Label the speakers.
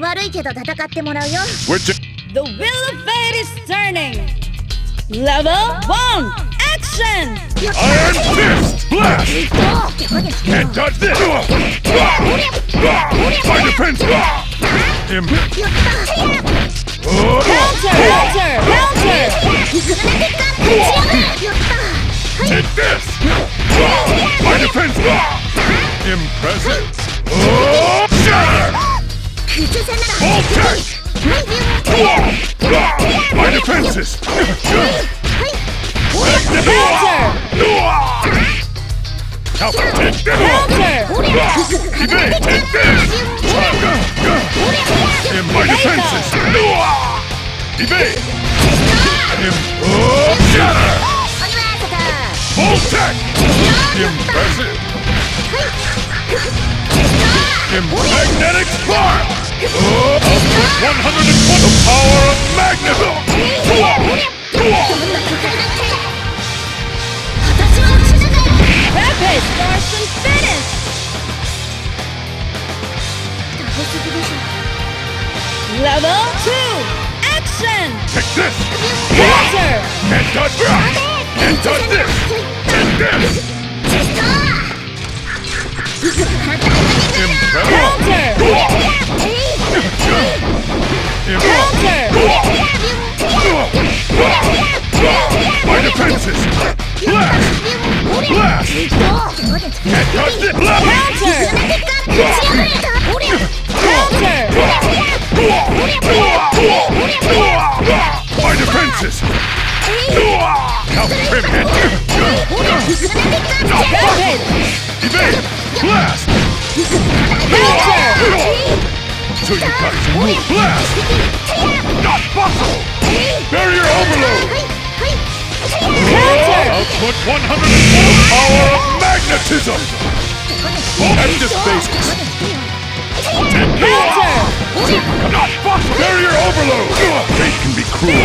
Speaker 1: 悪いけど戦ってもらうよ
Speaker 2: We're just
Speaker 3: The wheel of fate is turning. Level one, action.
Speaker 2: Iron Fist! Blast!
Speaker 1: どこですよ
Speaker 2: Can't dodge this! My defense! Im- Oh,
Speaker 3: Counter, counter, counter.
Speaker 1: やった
Speaker 2: Take this! My defense! Impressive! defenses! In my defenses! Evade! Impressive! Magnetic Spark! 120!
Speaker 3: Level 2! Action!
Speaker 2: Take this!
Speaker 3: Counter.
Speaker 2: And touch that! And touch this! And this! Counter!
Speaker 3: Counter!
Speaker 2: My defenses! Blast! Blast! And touch this! Blast! Now trim it! Evade! Blast! So you guys move! Blast! Not possible! Barrier overload! Output 104 power of magnetism! At this basis! Not possible! Barrier overload! Fate can be cruel